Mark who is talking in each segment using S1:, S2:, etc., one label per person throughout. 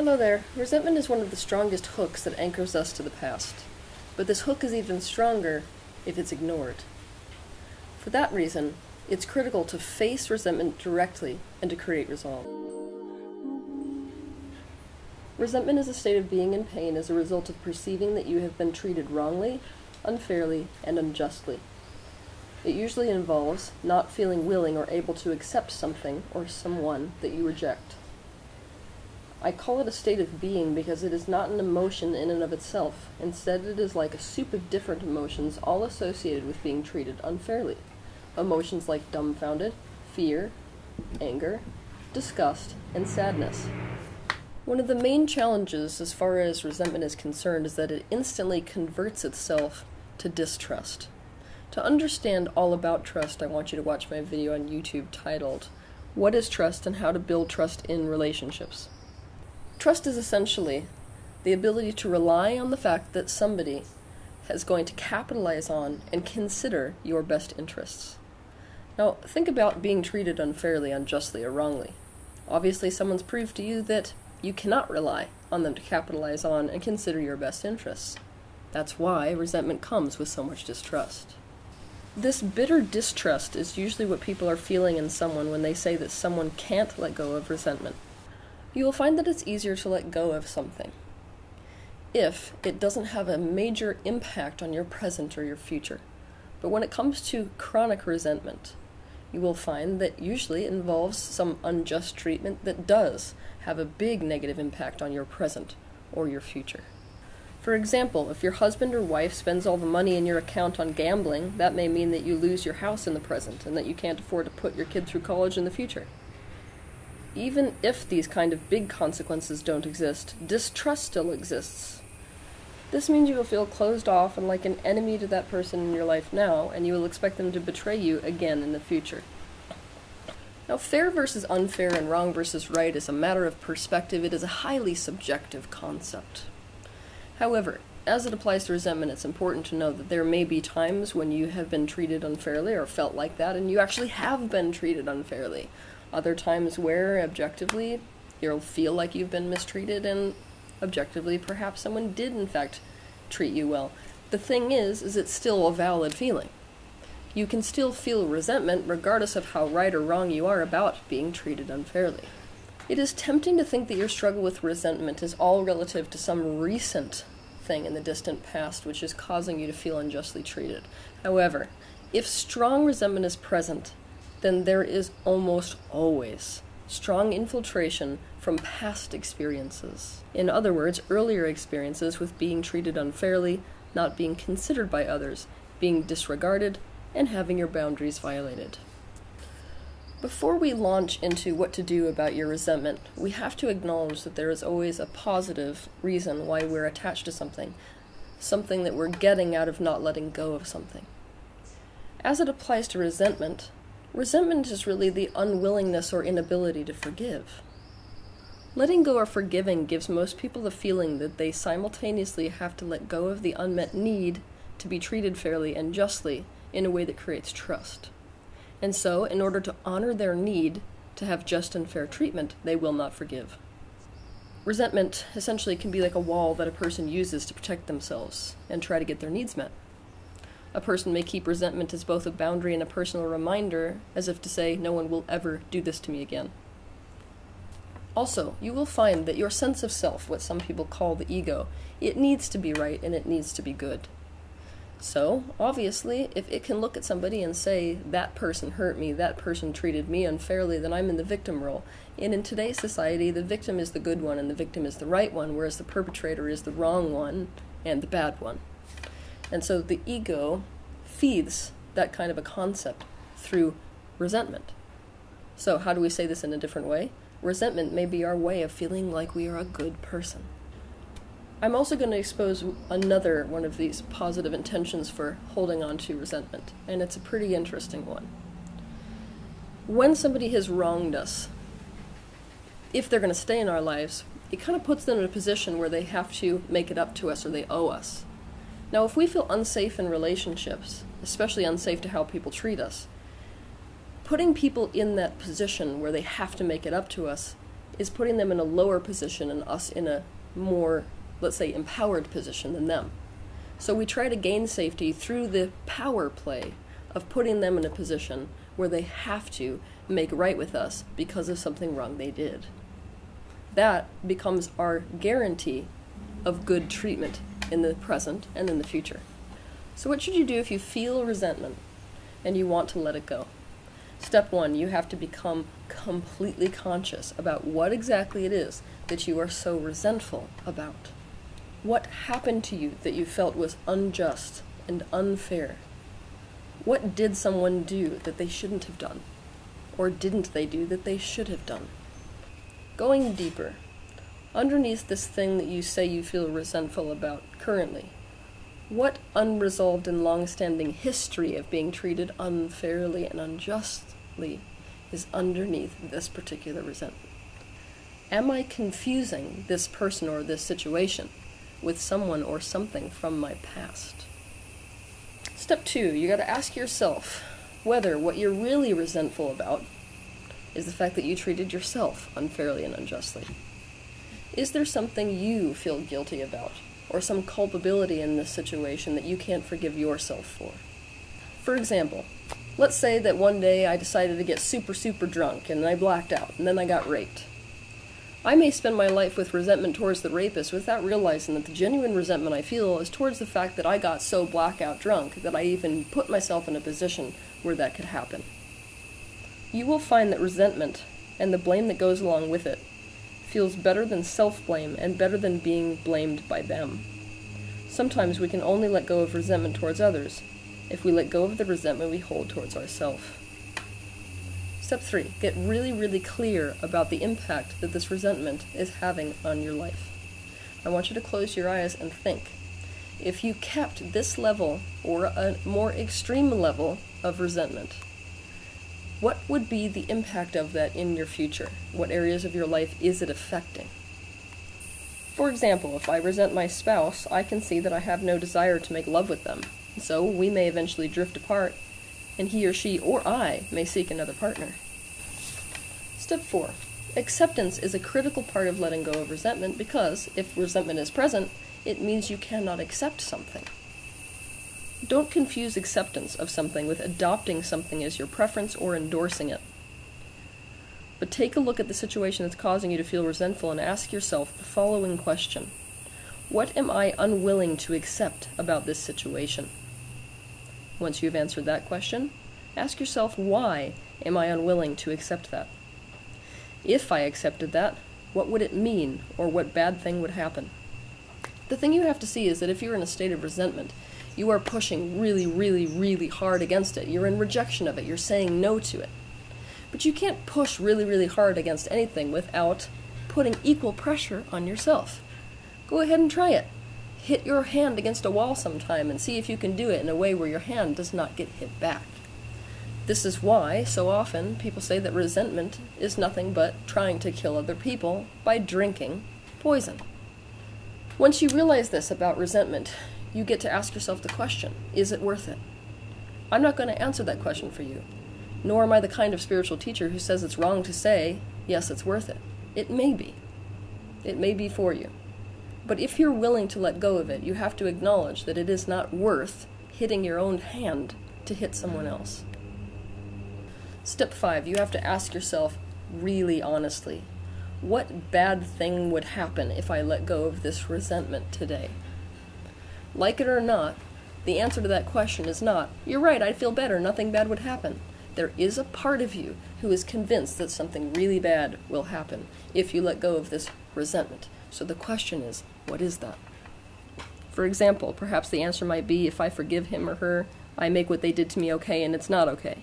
S1: Hello there. Resentment is one of the strongest hooks that anchors us to the past. But this hook is even stronger if it's ignored. For that reason, it's critical to face resentment directly and to create resolve. Resentment is a state of being in pain as a result of perceiving that you have been treated wrongly, unfairly, and unjustly. It usually involves not feeling willing or able to accept something or someone that you reject. I call it a state of being because it is not an emotion in and of itself. Instead, it is like a soup of different emotions, all associated with being treated unfairly. Emotions like dumbfounded, fear, anger, disgust, and sadness. One of the main challenges as far as resentment is concerned is that it instantly converts itself to distrust. To understand all about trust, I want you to watch my video on YouTube titled, What is Trust and How to Build Trust in Relationships? Trust is essentially the ability to rely on the fact that somebody is going to capitalize on and consider your best interests. Now, think about being treated unfairly, unjustly, or wrongly. Obviously, someone's proved to you that you cannot rely on them to capitalize on and consider your best interests. That's why resentment comes with so much distrust. This bitter distrust is usually what people are feeling in someone when they say that someone can't let go of resentment you will find that it's easier to let go of something if it doesn't have a major impact on your present or your future. But when it comes to chronic resentment, you will find that usually it involves some unjust treatment that does have a big negative impact on your present or your future. For example, if your husband or wife spends all the money in your account on gambling, that may mean that you lose your house in the present and that you can't afford to put your kid through college in the future even if these kind of big consequences don't exist, distrust still exists. This means you will feel closed off and like an enemy to that person in your life now, and you will expect them to betray you again in the future. Now, fair versus unfair and wrong versus right is a matter of perspective. It is a highly subjective concept. However, as it applies to resentment, it's important to know that there may be times when you have been treated unfairly or felt like that, and you actually have been treated unfairly other times where objectively you'll feel like you've been mistreated and objectively perhaps someone did in fact treat you well. The thing is is it's still a valid feeling. You can still feel resentment regardless of how right or wrong you are about being treated unfairly. It is tempting to think that your struggle with resentment is all relative to some recent thing in the distant past which is causing you to feel unjustly treated. However, if strong resentment is present, then there is almost always strong infiltration from past experiences. In other words, earlier experiences with being treated unfairly, not being considered by others, being disregarded, and having your boundaries violated. Before we launch into what to do about your resentment, we have to acknowledge that there is always a positive reason why we're attached to something, something that we're getting out of not letting go of something. As it applies to resentment, Resentment is really the unwillingness or inability to forgive. Letting go or forgiving gives most people the feeling that they simultaneously have to let go of the unmet need to be treated fairly and justly in a way that creates trust. And so, in order to honor their need to have just and fair treatment, they will not forgive. Resentment essentially can be like a wall that a person uses to protect themselves and try to get their needs met. A person may keep resentment as both a boundary and a personal reminder, as if to say, no one will ever do this to me again. Also, you will find that your sense of self, what some people call the ego, it needs to be right and it needs to be good. So, obviously, if it can look at somebody and say, that person hurt me, that person treated me unfairly, then I'm in the victim role. And in today's society, the victim is the good one and the victim is the right one, whereas the perpetrator is the wrong one and the bad one. And so the ego feeds that kind of a concept through resentment. So, how do we say this in a different way? Resentment may be our way of feeling like we are a good person. I'm also going to expose another one of these positive intentions for holding on to resentment, and it's a pretty interesting one. When somebody has wronged us, if they're going to stay in our lives, it kind of puts them in a position where they have to make it up to us or they owe us. Now, if we feel unsafe in relationships, especially unsafe to how people treat us, putting people in that position where they have to make it up to us is putting them in a lower position and us in a more, let's say, empowered position than them. So we try to gain safety through the power play of putting them in a position where they have to make right with us because of something wrong they did. That becomes our guarantee of good treatment in the present and in the future. So, what should you do if you feel resentment and you want to let it go? Step one, you have to become completely conscious about what exactly it is that you are so resentful about. What happened to you that you felt was unjust and unfair? What did someone do that they shouldn't have done? Or didn't they do that they should have done? Going deeper, underneath this thing that you say you feel resentful about currently, what unresolved and long standing history of being treated unfairly and unjustly is underneath this particular resentment? Am I confusing this person or this situation with someone or something from my past? Step two, you gotta ask yourself whether what you're really resentful about is the fact that you treated yourself unfairly and unjustly. Is there something you feel guilty about, or some culpability in this situation that you can't forgive yourself for? For example, let's say that one day I decided to get super, super drunk and I blacked out, and then I got raped. I may spend my life with resentment towards the rapist without realizing that the genuine resentment I feel is towards the fact that I got so blackout drunk that I even put myself in a position where that could happen. You will find that resentment, and the blame that goes along with it, feels better than self blame and better than being blamed by them. Sometimes we can only let go of resentment towards others if we let go of the resentment we hold towards ourselves. Step three, get really, really clear about the impact that this resentment is having on your life. I want you to close your eyes and think. If you kept this level or a more extreme level of resentment, what would be the impact of that in your future? What areas of your life is it affecting? For example, if I resent my spouse, I can see that I have no desire to make love with them. So we may eventually drift apart and he or she or I may seek another partner. Step 4. Acceptance is a critical part of letting go of resentment because if resentment is present, it means you cannot accept something. Don't confuse acceptance of something with adopting something as your preference or endorsing it. But take a look at the situation that's causing you to feel resentful and ask yourself the following question What am I unwilling to accept about this situation? Once you've answered that question, ask yourself why am I unwilling to accept that? If I accepted that, what would it mean or what bad thing would happen? The thing you have to see is that if you're in a state of resentment, you are pushing really, really, really hard against it. You're in rejection of it. You're saying no to it. But you can't push really, really hard against anything without putting equal pressure on yourself. Go ahead and try it hit your hand against a wall sometime and see if you can do it in a way where your hand does not get hit back. This is why, so often, people say that resentment is nothing but trying to kill other people by drinking poison. Once you realize this about resentment, you get to ask yourself the question is it worth it? I'm not going to answer that question for you, nor am I the kind of spiritual teacher who says it's wrong to say, yes, it's worth it. It may be. It may be for you. But if you're willing to let go of it, you have to acknowledge that it is not worth hitting your own hand to hit someone else. Step five, you have to ask yourself really honestly what bad thing would happen if I let go of this resentment today? Like it or not, the answer to that question is not, you're right, I'd feel better, nothing bad would happen. There is a part of you who is convinced that something really bad will happen if you let go of this resentment. So the question is, what is that? For example, perhaps the answer might be if I forgive him or her, I make what they did to me okay and it's not okay.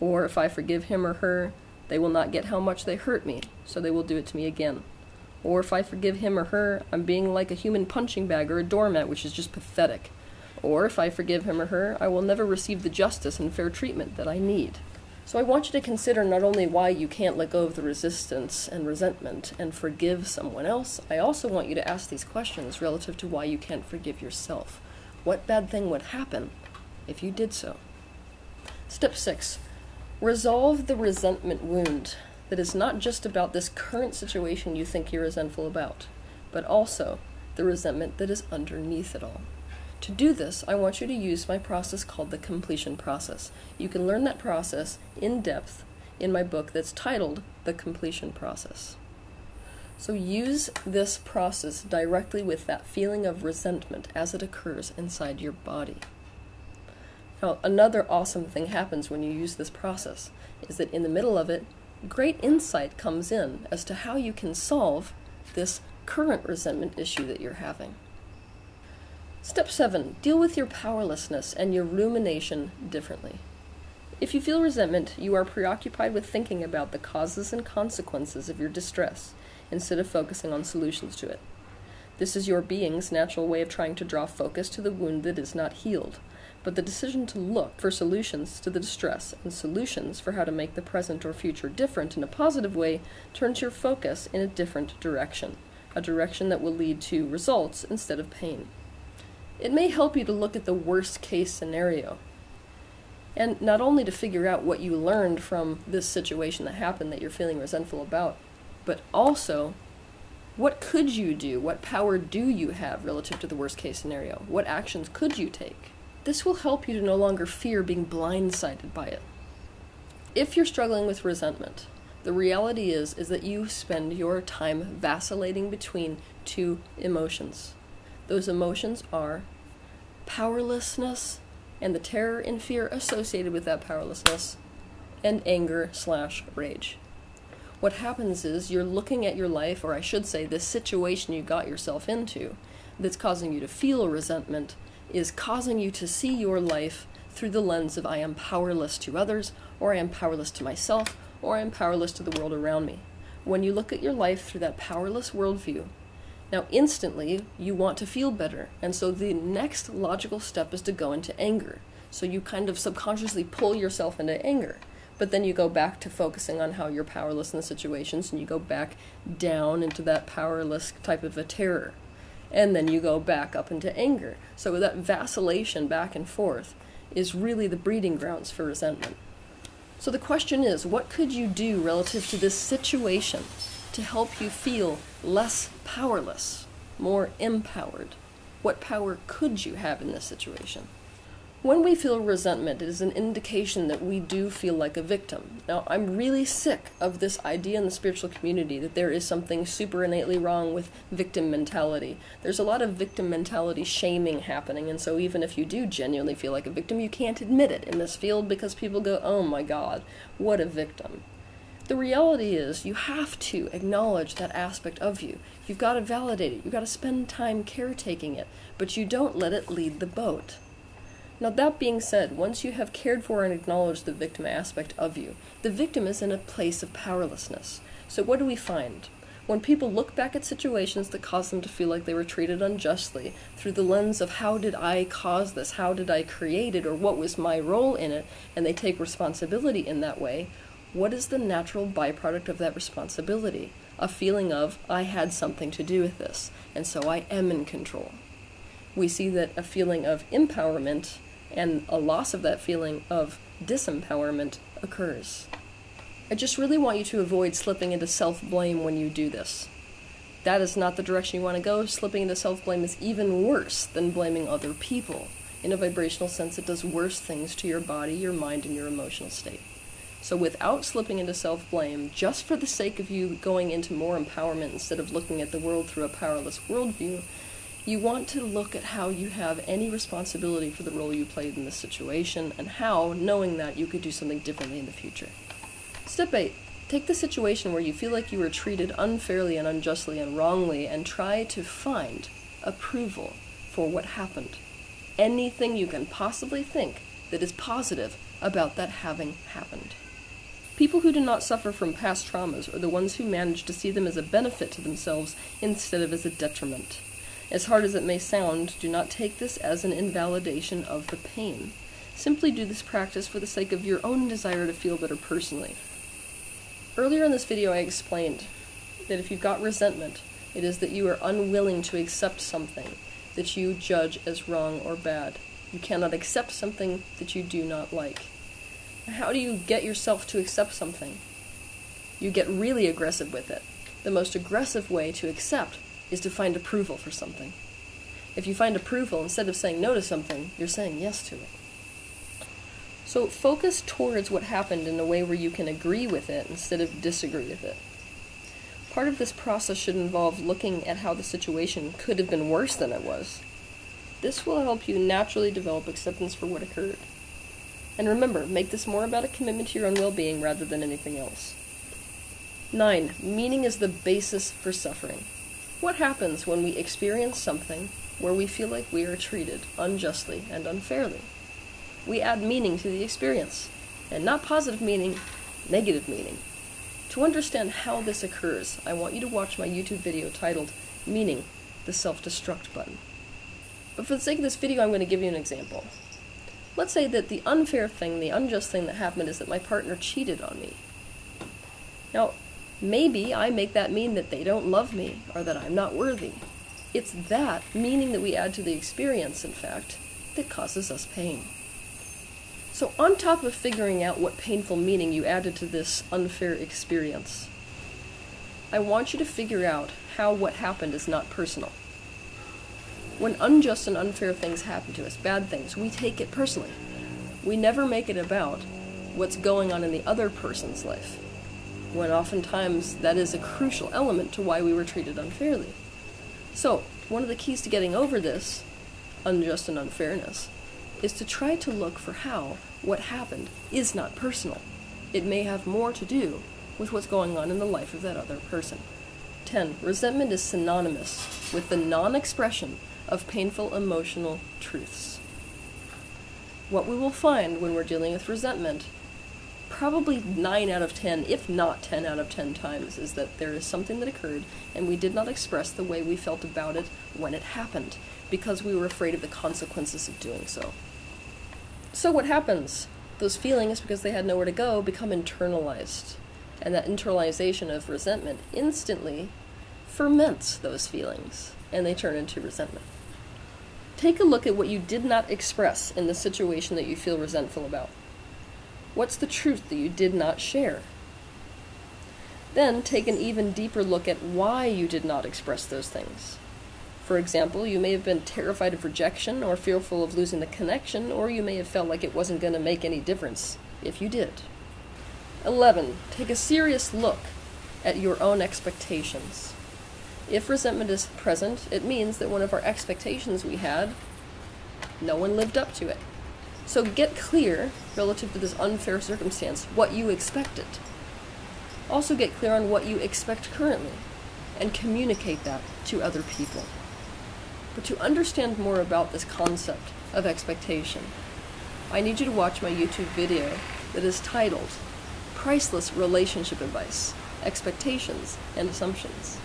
S1: Or if I forgive him or her, they will not get how much they hurt me, so they will do it to me again. Or if I forgive him or her, I'm being like a human punching bag or a doormat, which is just pathetic. Or if I forgive him or her, I will never receive the justice and fair treatment that I need. So I want you to consider not only why you can't let go of the resistance and resentment and forgive someone else, I also want you to ask these questions relative to why you can't forgive yourself. What bad thing would happen if you did so? Step 6 Resolve the resentment wound that it's not just about this current situation you think you're resentful about, but also the resentment that is underneath it all. To do this, I want you to use my process called the completion process. You can learn that process in depth in my book that's titled The Completion Process. So use this process directly with that feeling of resentment as it occurs inside your body. Now, another awesome thing happens when you use this process is that in the middle of it, great insight comes in as to how you can solve this current resentment issue that you're having. Step 7 Deal with your powerlessness and your rumination differently. If you feel resentment, you are preoccupied with thinking about the causes and consequences of your distress instead of focusing on solutions to it. This is your being's natural way of trying to draw focus to the wound that is not healed, but the decision to look for solutions to the distress and solutions for how to make the present or future different in a positive way turns your focus in a different direction, a direction that will lead to results instead of pain. It may help you to look at the worst case scenario, and not only to figure out what you learned from this situation that happened that you're feeling resentful about, but also what could you do? What power do you have relative to the worst case scenario? What actions could you take? This will help you to no longer fear being blindsided by it. If you're struggling with resentment, the reality is is that you spend your time vacillating between two emotions. Those emotions are powerlessness and the terror and fear associated with that powerlessness, and anger slash rage. What happens is you're looking at your life, or I should say, this situation you got yourself into that's causing you to feel resentment is causing you to see your life through the lens of I am powerless to others, or I am powerless to myself, or I am powerless to the world around me. When you look at your life through that powerless worldview, now instantly you want to feel better, and so the next logical step is to go into anger. So you kind of subconsciously pull yourself into anger. But then you go back to focusing on how you're powerless in the situations, and you go back down into that powerless type of a terror and then you go back up into anger. So that vacillation back and forth is really the breeding grounds for resentment. So the question is, what could you do relative to this situation to help you feel less powerless, more empowered? What power could you have in this situation? When we feel resentment, it is an indication that we do feel like a victim. Now, I'm really sick of this idea in the spiritual community that there is something super innately wrong with victim mentality. There's a lot of victim mentality shaming happening, and so even if you do genuinely feel like a victim, you can't admit it in this field because people go, oh my god, what a victim. The reality is, you have to acknowledge that aspect of you. You've got to validate it, you've got to spend time caretaking it, but you don't let it lead the boat. Now, that being said, once you have cared for and acknowledged the victim aspect of you, the victim is in a place of powerlessness. So, what do we find? When people look back at situations that cause them to feel like they were treated unjustly through the lens of how did I cause this, how did I create it, or what was my role in it, and they take responsibility in that way, what is the natural byproduct of that responsibility? A feeling of, I had something to do with this, and so I am in control. We see that a feeling of empowerment and a loss of that feeling of disempowerment occurs. I just really want you to avoid slipping into self blame when you do this. That is not the direction you want to go. Slipping into self blame is even worse than blaming other people. In a vibrational sense, it does worse things to your body, your mind, and your emotional state. So, without slipping into self blame, just for the sake of you going into more empowerment instead of looking at the world through a powerless worldview, you want to look at how you have any responsibility for the role you played in this situation and how, knowing that, you could do something differently in the future. Step 8. Take the situation where you feel like you were treated unfairly and unjustly and wrongly and try to find approval for what happened. Anything you can possibly think that is positive about that having happened. People who do not suffer from past traumas are the ones who manage to see them as a benefit to themselves instead of as a detriment. As hard as it may sound, do not take this as an invalidation of the pain. Simply do this practice for the sake of your own desire to feel better personally. Earlier in this video I explained that if you've got resentment, it is that you are unwilling to accept something that you judge as wrong or bad. You cannot accept something that you do not like. How do you get yourself to accept something? you get really aggressive with it. The most aggressive way to accept is to find approval for something. If you find approval, instead of saying no to something, you're saying yes to it. So focus towards what happened in a way where you can agree with it instead of disagree with it. Part of this process should involve looking at how the situation could have been worse than it was. This will help you naturally develop acceptance for what occurred. And remember, make this more about a commitment to your own well being rather than anything else. 9. Meaning is the basis for suffering. What happens when we experience something where we feel like we are treated unjustly and unfairly? We add meaning to the experience, and not positive meaning, negative meaning. To understand how this occurs, I want you to watch my YouTube video titled Meaning, the Self-Destruct Button. But for the sake of this video, I'm going to give you an example. Let's say that the unfair thing, the unjust thing that happened is that my partner cheated on me. Now, maybe I make that mean that they don't love me or that I'm not worthy. It's that meaning that we add to the experience, in fact, that causes us pain. So, on top of figuring out what painful meaning you added to this unfair experience, I want you to figure out how what happened is not personal. When unjust and unfair things happen to us, bad things, we take it personally. We never make it about what's going on in the other person's life, when oftentimes that is a crucial element to why we were treated unfairly. So, one of the keys to getting over this unjust and unfairness is to try to look for how what happened is not personal. It may have more to do with what's going on in the life of that other person. 10. Resentment is synonymous with the non expression of painful emotional truths. What we will find when we're dealing with resentment, probably 9 out of 10, if not 10 out of 10 times, is that there is something that occurred and we did not express the way we felt about it when it happened because we were afraid of the consequences of doing so. So, what happens? Those feelings, because they had nowhere to go, become internalized. And that internalization of resentment instantly ferments those feelings and they turn into resentment. Take a look at what you did not express in the situation that you feel resentful about. What's the truth that you did not share? Then take an even deeper look at why you did not express those things. For example, you may have been terrified of rejection or fearful of losing the connection, or you may have felt like it wasn't going to make any difference if you did. 11. Take a serious look at your own expectations. If resentment is present, it means that one of our expectations we had, no one lived up to it. So get clear, relative to this unfair circumstance, what you expected. Also get clear on what you expect currently, and communicate that to other people. But to understand more about this concept of expectation, I need you to watch my YouTube video that is titled Priceless Relationship Advice Expectations and Assumptions.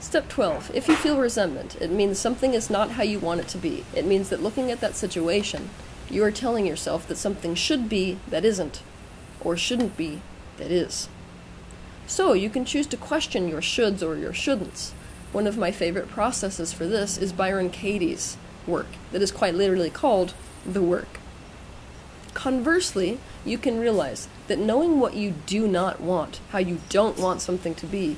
S1: Step 12. If you feel resentment, it means something is not how you want it to be. It means that looking at that situation, you are telling yourself that something should be that isn't, or shouldn't be that is. So you can choose to question your shoulds or your shouldn'ts. One of my favorite processes for this is Byron Katie's work, that is quite literally called the work. Conversely, you can realize that knowing what you do not want, how you don't want something to be,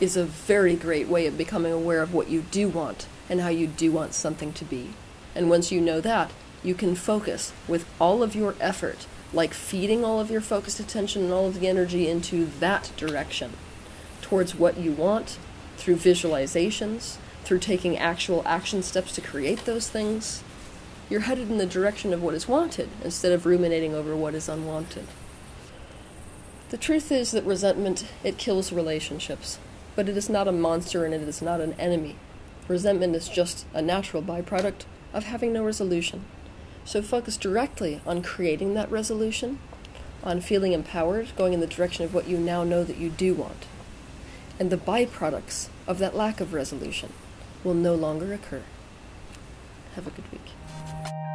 S1: is a very great way of becoming aware of what you do want and how you do want something to be. And once you know that, you can focus with all of your effort, like feeding all of your focused attention and all of the energy into that direction, towards what you want through visualizations, through taking actual action steps to create those things. You're headed in the direction of what is wanted instead of ruminating over what is unwanted. The truth is that resentment it kills relationships but it is not a monster and it is not an enemy. Resentment is just a natural byproduct of having no resolution. So focus directly on creating that resolution, on feeling empowered, going in the direction of what you now know that you do want. And the byproducts of that lack of resolution will no longer occur. Have a good week.